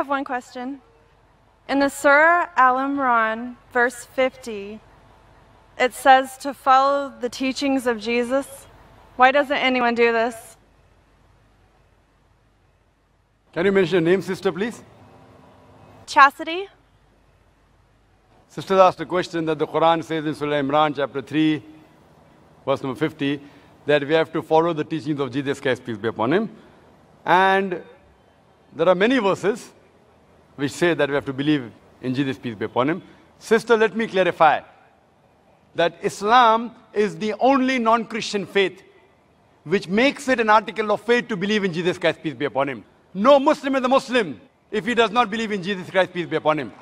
have one question. In the Surah Al Imran, verse 50, it says to follow the teachings of Jesus. Why doesn't anyone do this? Can you mention your name, sister, please? Chastity? Sister asked a question that the Quran says in Surah Imran, chapter 3, verse number 50, that we have to follow the teachings of Jesus Christ, peace be upon him. And there are many verses which say that we have to believe in Jesus, peace be upon him. Sister, let me clarify that Islam is the only non Christian faith which makes it an article of faith to believe in Jesus Christ, peace be upon him. No Muslim is a Muslim if he does not believe in Jesus Christ, peace be upon him.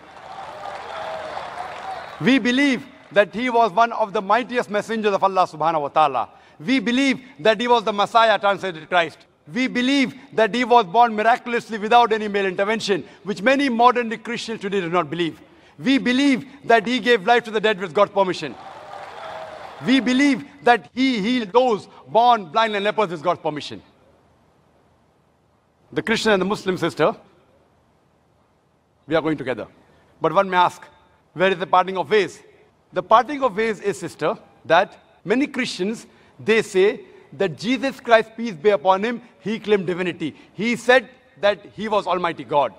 We believe that he was one of the mightiest messengers of Allah subhanahu wa ta'ala. We believe that he was the Messiah translated Christ. We believe that he was born miraculously without any male intervention, which many modern Christians today do not believe. We believe that he gave life to the dead with God's permission. We believe that he healed those born blind and lepers with God's permission. The Christian and the Muslim sister, we are going together. But one may ask, where is the parting of ways? The parting of ways is, sister, that many Christians, they say that Jesus Christ, peace be upon him, he claimed divinity. He said that he was Almighty God.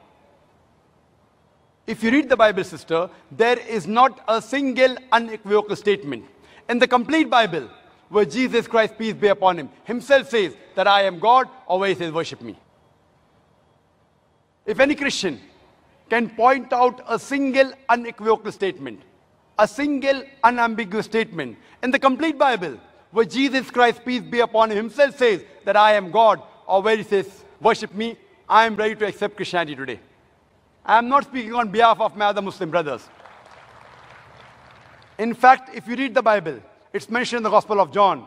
If you read the Bible, sister, there is not a single unequivocal statement in the complete Bible where Jesus Christ, peace be upon him, himself says that I am God, or he says, worship me. If any Christian can point out a single unequivocal statement, a single unambiguous statement in the complete Bible where Jesus Christ, peace be upon him, himself says that I am God, or where he says, worship me, I am ready to accept Christianity today. I am not speaking on behalf of my other Muslim brothers. In fact, if you read the Bible, it's mentioned in the Gospel of John,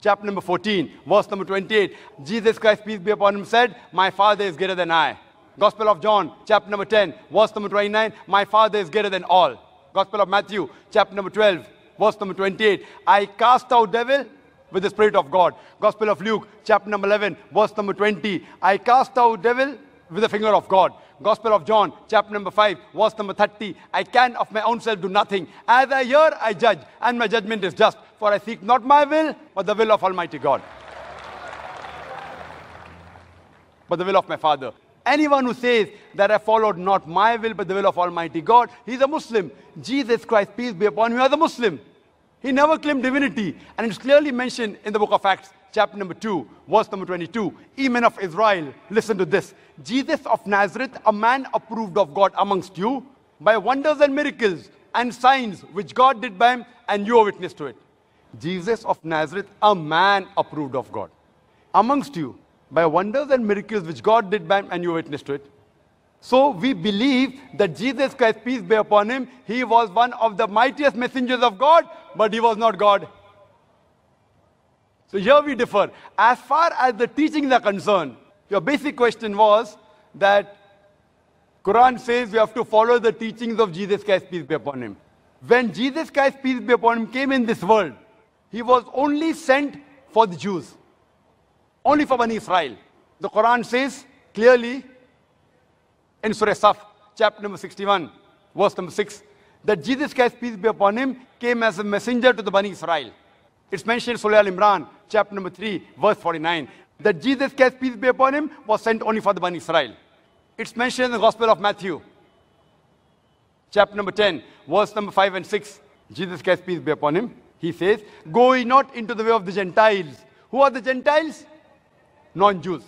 chapter number 14, verse number 28. Jesus Christ, peace be upon him, said, My Father is greater than I. Gospel of John, chapter number 10, verse number 29. My Father is greater than all. Gospel of Matthew, chapter number 12, verse number 28. I cast out devil with the Spirit of God. Gospel of Luke, chapter number 11, verse number 20. I cast out devil with the finger of God. Gospel of John, chapter number 5, verse number 30. I can of my own self do nothing. As I hear, I judge, and my judgment is just. For I seek not my will, but the will of Almighty God. But the will of my Father. Anyone who says that I followed not my will, but the will of Almighty God, he's a Muslim. Jesus Christ, peace be upon him, was a Muslim. He never claimed divinity. And it's clearly mentioned in the book of Acts, chapter number 2, verse number 22. Ye men of Israel, listen to this. Jesus of Nazareth, a man approved of God amongst you by wonders and miracles and signs which God did by him, and you are witness to it. Jesus of Nazareth, a man approved of God amongst you by wonders and miracles which God did by him, and you witness to it. So we believe that Jesus Christ, peace be upon him, he was one of the mightiest messengers of God, but he was not God. So here we differ. As far as the teachings are concerned, your basic question was that Quran says we have to follow the teachings of Jesus Christ, peace be upon him. When Jesus Christ, peace be upon him, came in this world, he was only sent for the Jews, only for Bani Israel. The Quran says clearly in Surah Saf, chapter number 61, verse number 6, that Jesus Christ, peace be upon him, came as a messenger to the Bani Israel. It's mentioned in Surah Al Imran, chapter number 3, verse 49, that Jesus Christ, peace be upon him, was sent only for the Bani Israel. It's mentioned in the Gospel of Matthew, chapter number 10, verse number 5 and 6. Jesus Christ, peace be upon him, he says, Go ye not into the way of the Gentiles. Who are the Gentiles? Non Jews,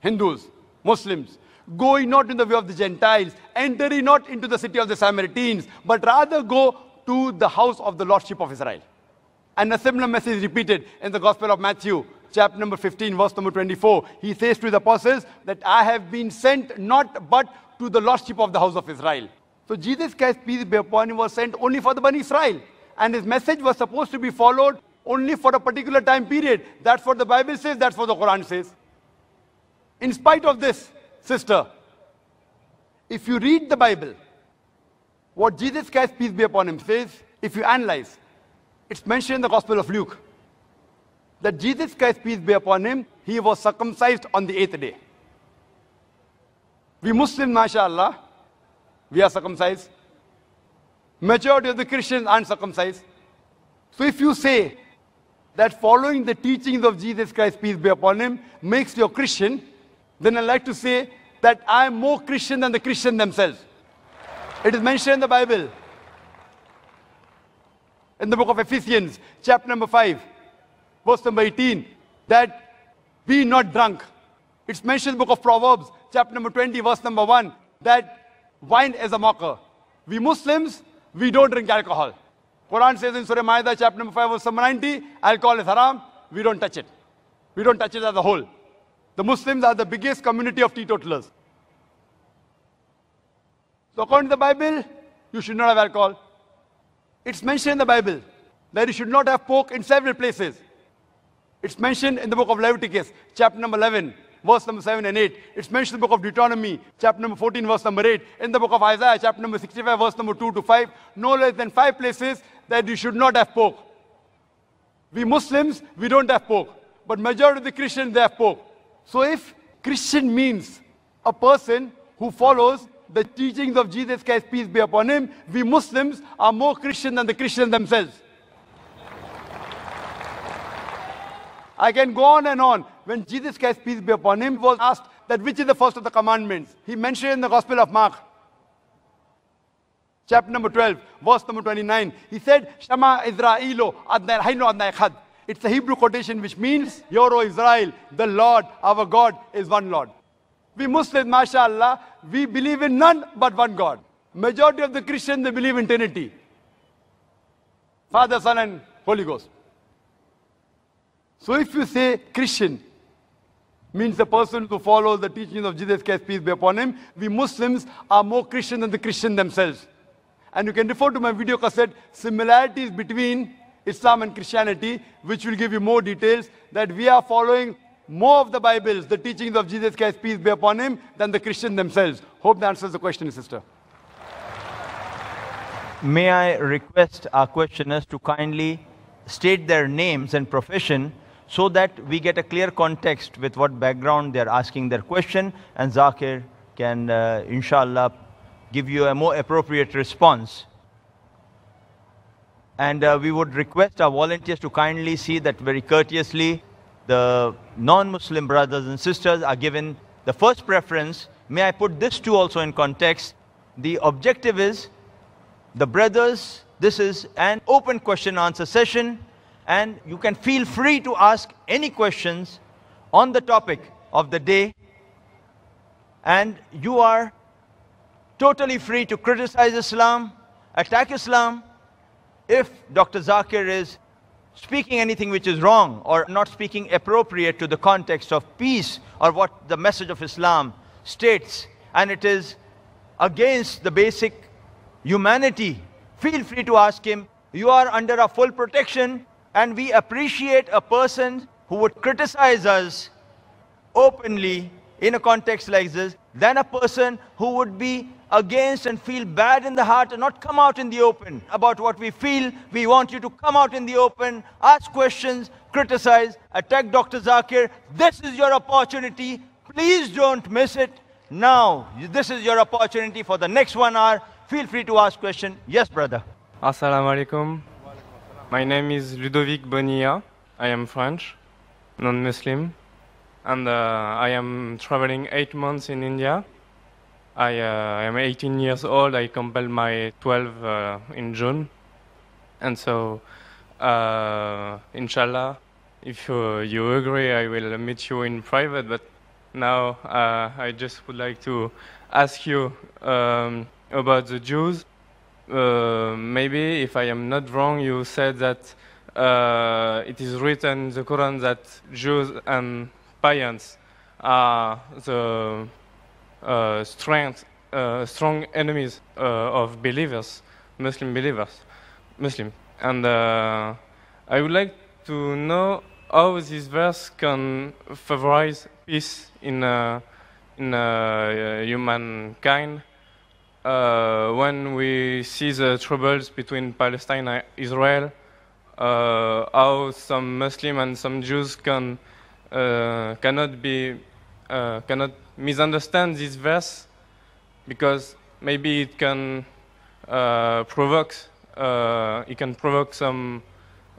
Hindus, Muslims. Go not in the way of the Gentiles, enter not into the city of the Samaritans, but rather go to the house of the Lordship of Israel. And a similar message repeated in the Gospel of Matthew, chapter number 15, verse number 24. He says to the apostles that I have been sent not but to the Lordship of the house of Israel. So Jesus Christ, peace be upon him, was sent only for the Bani Israel. And his message was supposed to be followed only for a particular time period. That's what the Bible says, that's what the Quran says. In spite of this, sister, if you read the Bible, what Jesus Christ, peace be upon him, says, if you analyze, it's mentioned in the Gospel of Luke that Jesus Christ, peace be upon him, he was circumcised on the eighth day. We Muslims, mashallah, we are circumcised. Majority of the Christians aren't circumcised. So if you say that following the teachings of Jesus Christ, peace be upon him, makes you a Christian, then I'd like to say that I am more Christian than the Christian themselves. It is mentioned in the Bible. In the book of Ephesians, chapter number 5, verse number 18, that be not drunk. It's mentioned in the book of Proverbs, chapter number 20, verse number 1, that wine is a mocker. We Muslims, we don't drink alcohol. Quran says in Surah Maida, chapter number 5, verse number 90, alcohol is haram. We don't touch it. We don't touch it as a whole. The Muslims are the biggest community of teetotalers. So according to the Bible, you should not have alcohol. It's mentioned in the Bible that you should not have pork in several places. It's mentioned in the book of Leviticus, chapter number 11, verse number 7 and 8. It's mentioned in the book of Deuteronomy, chapter number 14, verse number 8. In the book of Isaiah, chapter number 65, verse number 2 to 5. No less than five places that you should not have pork. We Muslims, we don't have pork. But majority of the Christians, they have pork. So if Christian means a person who follows the teachings of Jesus Christ, peace be upon him, we Muslims are more Christian than the Christians themselves. I can go on and on. When Jesus Christ, peace be upon him, was asked that which is the first of the commandments, he mentioned in the Gospel of Mark, chapter number 12, verse number 29. He said, Shema Israelo adnai khad. It's a Hebrew quotation which means, Hear, O Israel, the Lord, our God, is one Lord. We Muslims, mashallah, we believe in none but one God. Majority of the Christians, they believe in Trinity. Father, Son, and Holy Ghost. So if you say Christian, means the person who follows the teachings of Jesus Christ, peace be upon him, we Muslims are more Christian than the Christian themselves. And you can refer to my video cassette, similarities between Islam and Christianity, which will give you more details that we are following more of the Bibles, the teachings of Jesus Christ, peace be upon him, than the Christian themselves. Hope that answers the question, sister. May I request our questioners to kindly state their names and profession so that we get a clear context with what background they're asking their question, and Zakir can, uh, inshallah, give you a more appropriate response. And uh, we would request our volunteers to kindly see that very courteously the non-Muslim brothers and sisters are given the first preference. May I put this too also in context? The objective is the brothers, this is an open question answer session and you can feel free to ask any questions on the topic of the day and you are totally free to criticize Islam, attack Islam, if Dr. Zakir is speaking anything which is wrong or not speaking appropriate to the context of peace or what the message of Islam states, and it is against the basic humanity, feel free to ask him. You are under a full protection, and we appreciate a person who would criticize us openly in a context like this than a person who would be against and feel bad in the heart and not come out in the open about what we feel. We want you to come out in the open, ask questions, criticize, attack Dr. Zakir. This is your opportunity. Please don't miss it. Now, this is your opportunity for the next one hour. Feel free to ask question. Yes, brother. Assalamu alaikum. My name is Ludovic Bonilla. I am French, non-Muslim, and uh, I am traveling eight months in India. I uh, am 18 years old. I completed my 12 uh, in June, and so, uh, inshallah, if you, agree, I will meet you in private. But now, uh, I just would like to ask you um, about the Jews. Uh, maybe, if I am not wrong, you said that it is written in the Quran that Jews and pagans are the uh, strength, uh, strong enemies uh, of believers, Muslim believers, Muslim. And uh, I would like to know how this verse can favorize peace in, in humankind uh, when we see the troubles between Palestine and Israel, uh, how some Muslim and some Jews can uh, cannot be cannot misunderstand this verse because maybe it can uh, provoke uh, it can provoke some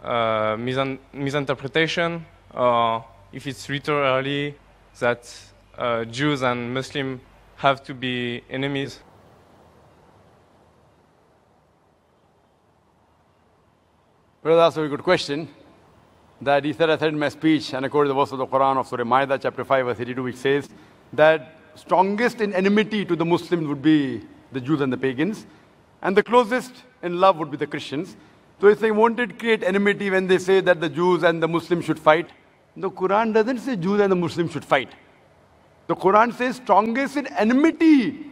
uh, misun- misinterpretation, or if it's literally that uh, Jews and Muslims have to be enemies. Well, that's a very good question. That he said, I said in my speech, and according to the verse of the Quran of Surah Maida, chapter 5, verse 82, which says that strongest in enmity to the Muslims would be the Jews and the pagans, and the closest in love would be the Christians. So if they to create enmity when they say that the Jews and the Muslims should fight, the Quran doesn't say Jews and the Muslims should fight. The Quran says strongest in enmity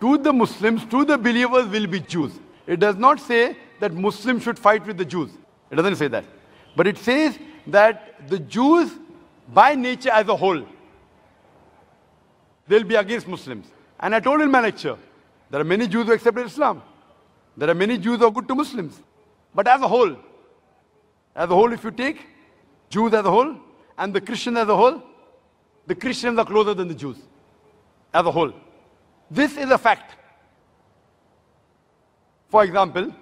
to the Muslims, to the believers will be Jews. It does not say that Muslims should fight with the Jews. It doesn't say that. But it says that the Jews, by nature as a whole, they'll be against Muslims. And I told in my lecture, there are many Jews who accepted Islam. There are many Jews who are good to Muslims. But as a whole, as a whole, if you take Jews as a whole and the Christians as a whole, the Christians are closer than the Jews as a whole. This is a fact. For example,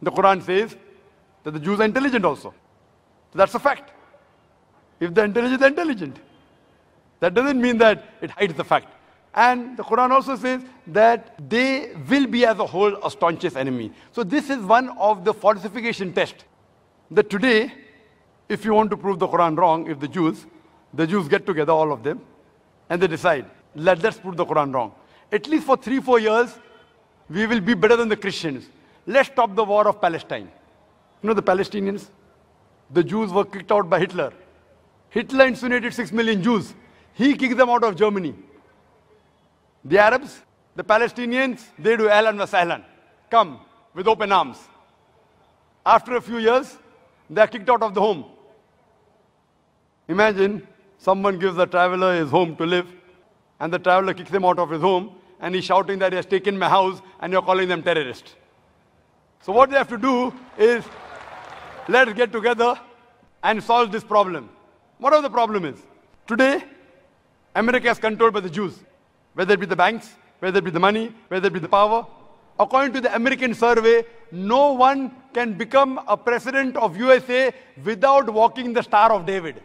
the Quran says that the Jews are intelligent also. That's a fact. If they're intelligent, they're intelligent. That doesn't mean that it hides the fact. And the Quran also says that they will be as a whole a staunchest enemy. So this is one of the falsification tests. That today, if you want to prove the Quran wrong, if the Jews, the Jews get together, all of them, and they decide, Let, let's prove the Quran wrong. At least for three, four years, we will be better than the Christians. Let's stop the war of Palestine. You know the Palestinians? The Jews were kicked out by Hitler. Hitler incinerated six million Jews. He kicked them out of Germany. The Arabs, the Palestinians, they do Ahlan wa Sahlan. Come with open arms. After a few years, they are kicked out of the home. Imagine someone gives a traveler his home to live, and the traveler kicks him out of his home, and he's shouting that he has taken my house, and you're calling them terrorists. So what they have to do is, let's get together and solve this problem. Whatever the problem is. Today, America is controlled by the Jews, whether it be the banks, whether it be the money, whether it be the power. According to the American survey, no one can become a president of USA without walking the Star of David.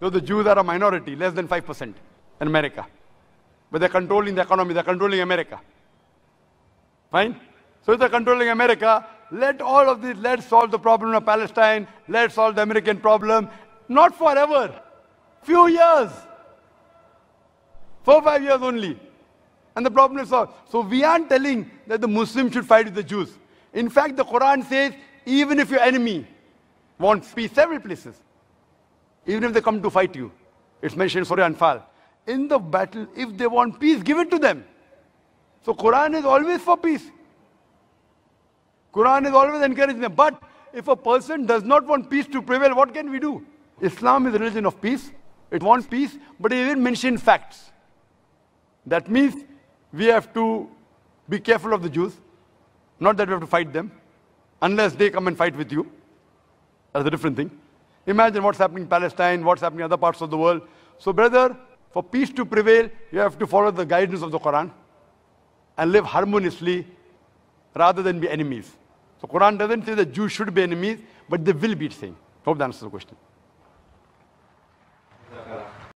So the Jews are a minority, less than 5% in America. But they're controlling the economy, they're controlling America. Fine? So if they're controlling America, let all of this, let's solve the problem of Palestine, let's solve the American problem. Not forever. Few years. Four, five years only. And the problem is solved. So we aren't telling that the Muslims should fight with the Jews. In fact, the Quran says, even if your enemy wants peace, several places, even if they come to fight you, it's mentioned in Surah Anfal. In the battle, if they want peace, give it to them. So Quran is always for peace. Quran is always encouraging them. But if a person does not want peace to prevail, what can we do? Islam is a religion of peace. It wants peace, but it even mentions facts. That means we have to be careful of the Jews. Not that we have to fight them, unless they come and fight with you. That's a different thing. Imagine what's happening in Palestine, what's happening in other parts of the world. So, brother, for peace to prevail, you have to follow the guidance of the Quran and live harmoniously rather than be enemies. So Quran doesn't say that Jews should be enemies, but they will be, saying. Hope that answers the question.